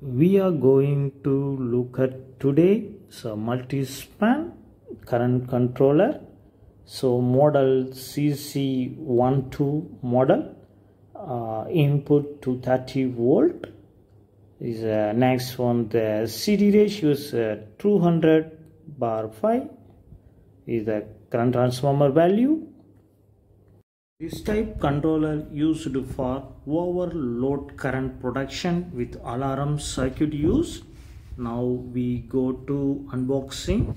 we are going to look at today so Multispan current controller. So model cc12 model uh, input to 30 volt. Is uh, next one the CT ratio is uh, 200 bar 5 is the current transformer value this type controller used for overload current production with alarm circuit use. Now we go to unboxing.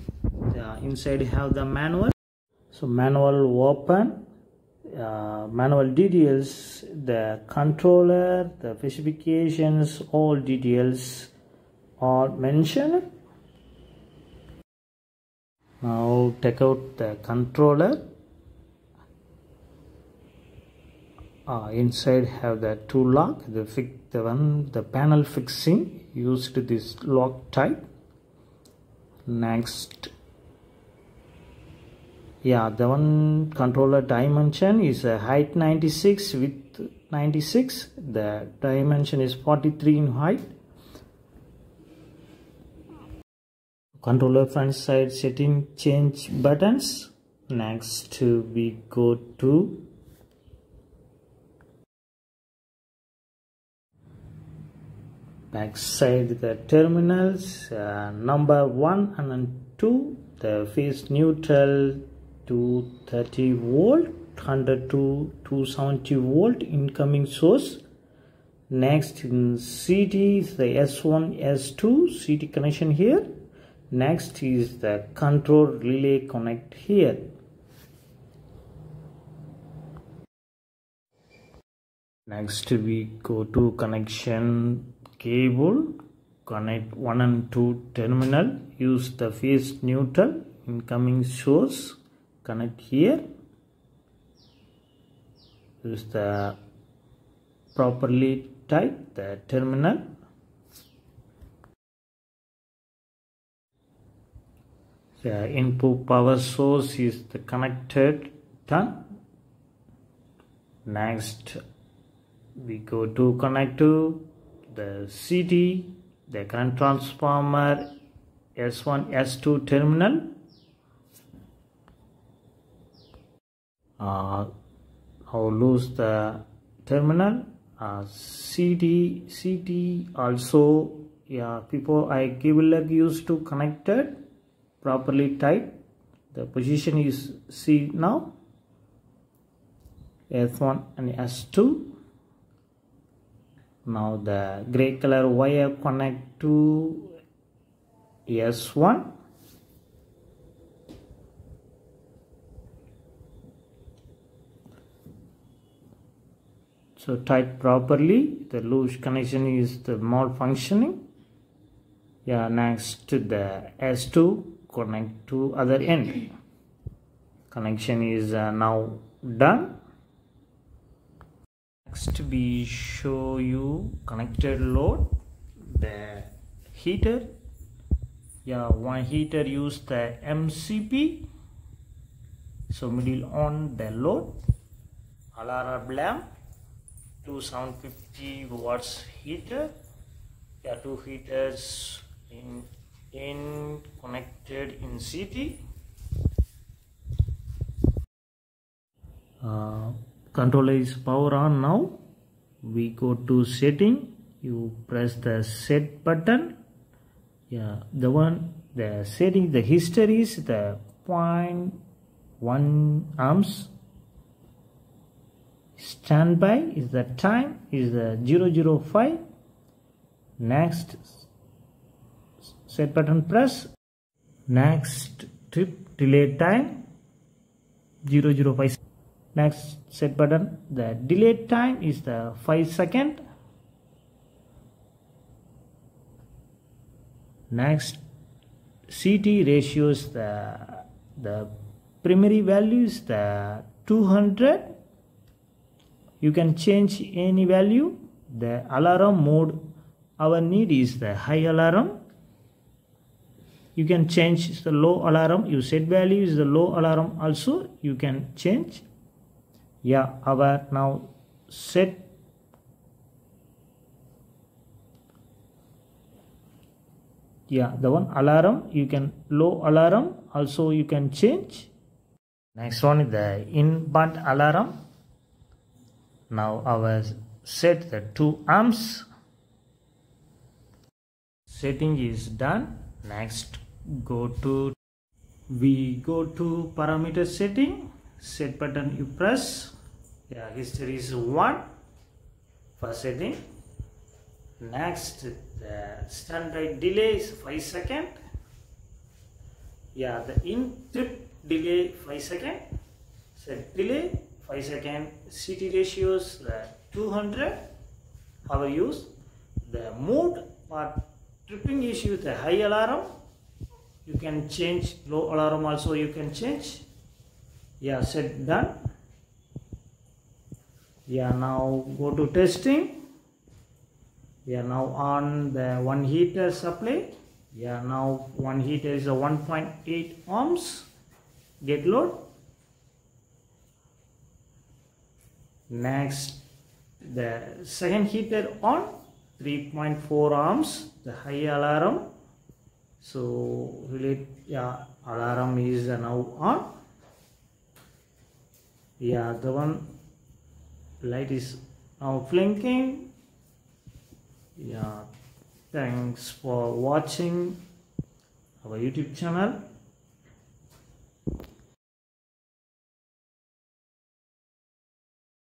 Inside have the manual. So manual open. Uh, manual details the controller, the specifications, all details are mentioned. Now take out the controller uh, inside have the two lock the fix the one the panel fixing used this lock type. Next. Yeah the one controller dimension is a height 96 width 96 the dimension is 43 in height. Controller front side setting change buttons. Next we go to backside the terminals uh, number 1 and 2 the phase neutral to 30 volt 100 to 270 volt incoming source. Next in CT is the S1 S2 CT connection here. Next is the control relay connect here. Next we go to connection cable connect 1 and 2 terminal use the phase neutral incoming source connect here. Use the properly type the terminal. The input power source is the connected turn next we go to connect to the CT, the current transformer, S1, S2 terminal. Uh, now lose the terminal. Uh, CD, CT also, yeah, people I give leg used to connected properly tight. The position is C now. S1 and S2 now the gray color wire connect to S1 so tight properly the loose connection is the malfunctioning. Yeah next to the S2 connect to other end. Connection is uh, now done next we show you connected load the heater. Yeah one heater use the mcp so middle on the load. Alarm lamp two 750 watts heater. Yeah two heaters in in connected in city. Uh, controller is power on. Now we go to setting. You press the set button. Yeah the one the setting the history is the point one amps standby is the time is the 005 next set button press. Next trip delay time 005 next set button. The delay time is the 5 second. Next CT ratios the the primary value is the 200 you can change any value. The alarm mode our need is the high alarm. You can change the low alarm. You set value is the low alarm also. You can change yeah our now set yeah the one alarm you can low alarm also you can change. Next one is the in band alarm. Now our set the two amps setting is done. Next go to we go to parameter setting set button you press. Yeah history is one. For setting. Next the standard delay is 5 second. Yeah the in trip delay 5 second. Set delay 5 second. Ct ratios uh, 200 our use. The mode or tripping issue the high alarm. You can change low alarm also you can change yeah set done. Yeah now go to testing. Yeah now on the one heater supply. Yeah now one heater is a 1.8 ohms get load. Next the second heater on 3.4 ohms the high alarm. So relate yeah alarm is now on yeah the one light is now blinking. Yeah thanks for watching our youtube channel